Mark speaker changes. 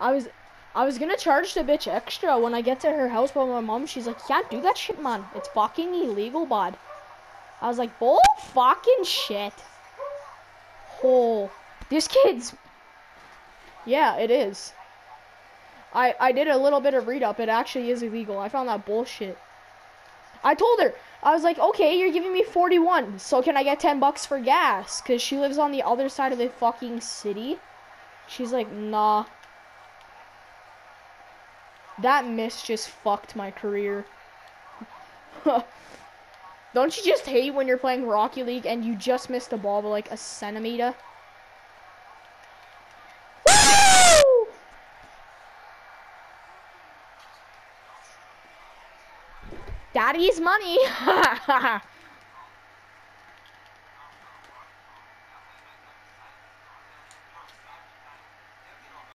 Speaker 1: I was I was gonna charge the bitch extra when I get to her house, but my mom, she's like, you can't do that shit, man. It's fucking illegal, bud. I was like, bull fucking shit. Oh, this kid's. Yeah, it is. I I did a little bit of read up. It actually is illegal. I found that bullshit. I told her I was like, okay, you're giving me 41, so can I get 10 bucks for gas? Cause she lives on the other side of the fucking city. She's like, nah. That miss just fucked my career. Don't you just hate when you're playing Rocket League and you just missed the ball by like a centimeter? Daddy's money.